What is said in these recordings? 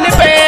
money, baby.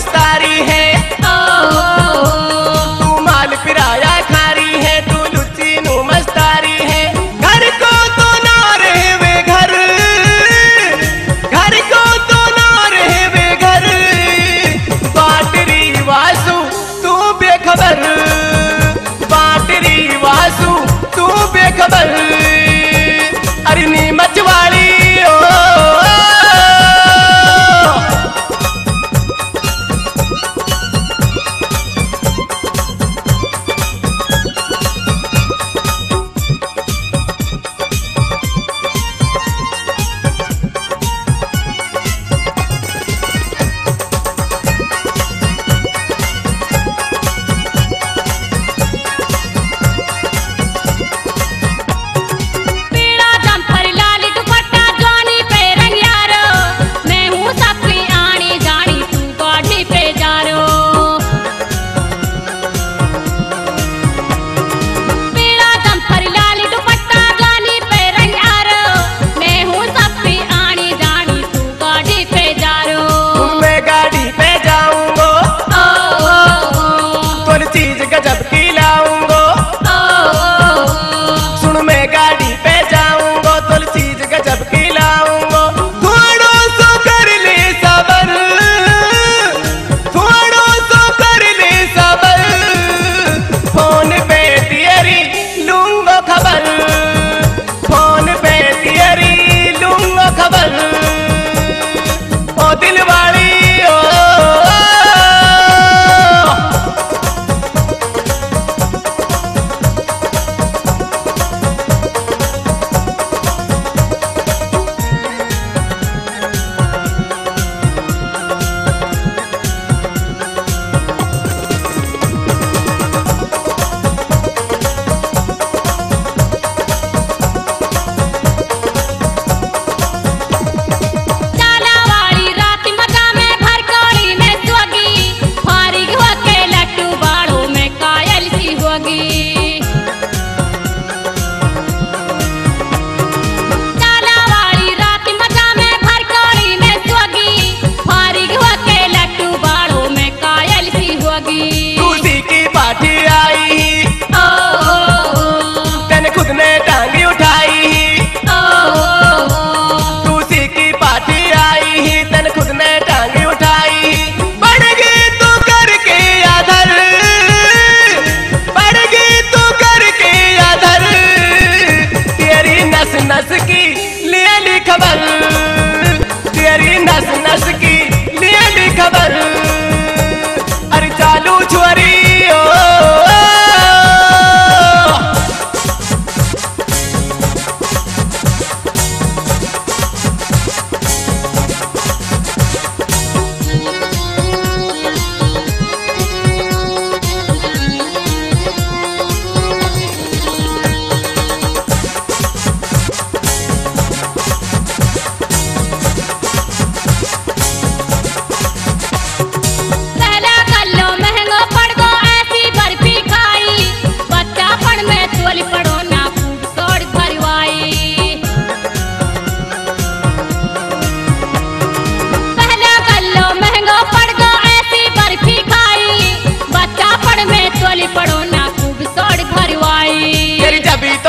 मस्तारी है।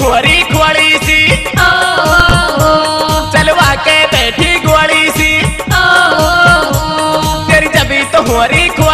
हुरी ग्वाली सी। चलवा के बैठी ग्वाली सी। तेरी जबी तो हुरी ग्वाली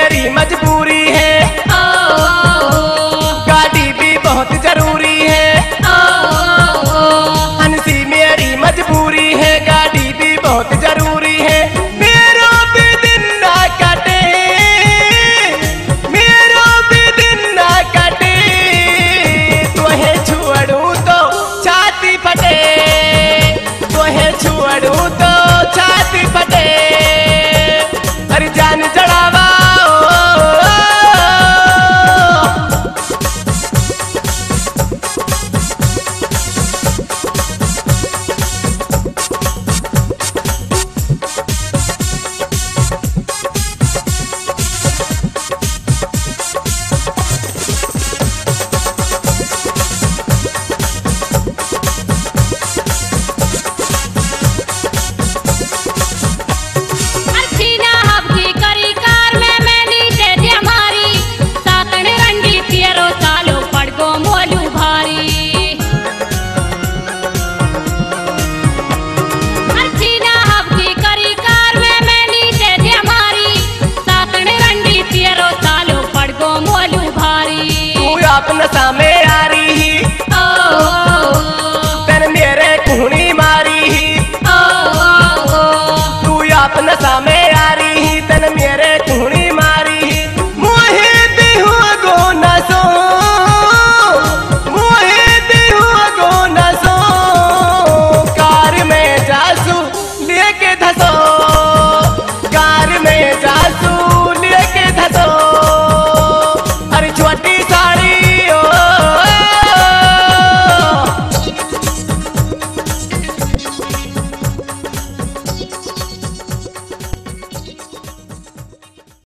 Mary, Magic